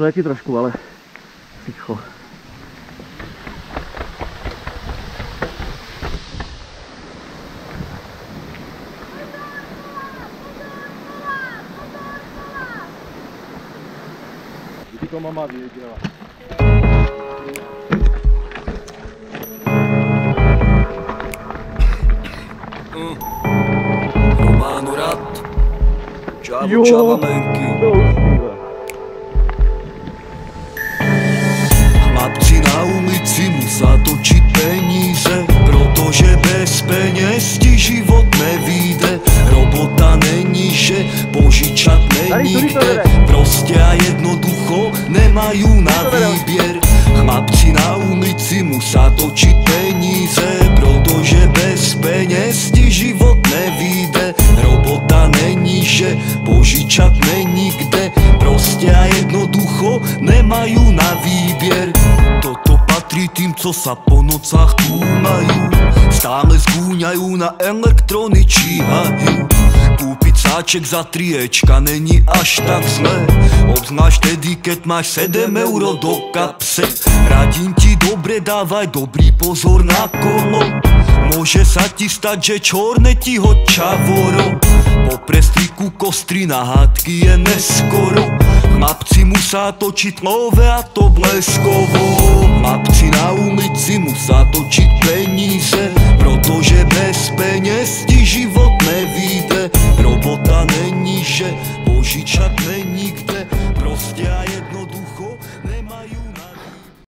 To taky trošku, ale ticho. Kdy to mama věděla. Romano Rat. Čavo, čava menky. Na ulici mu zatočit peníze, protože bez peněz ti život nevíde. Robota není, že požičat není kde, prostě a jednoducho nemají na výběr. Chlapci na ulici mu zatočit peníze, požičat není kde, prostě a jednoducho nemají na výběr. Toto patrí tým, co sa po nocách túmajú Stále skúňajú na elektrony číhajú Kúpiť sáček za triečka není až tak zlé. Obznáš tedy, keď máš 7 euro do kapse. Radím ti dobre, dávaj dobrý pozor na kolo. Môže sa ti stať, že čorne ti ho čavoro po prestrýku kostry na hádky je neskoro. Mapci musá točit nové a to bleskovo. Mapci na ulici musá točit peníze Protože bez peněz ti život nevíde. Robota není že, požičat není kde Prostě a jednoduché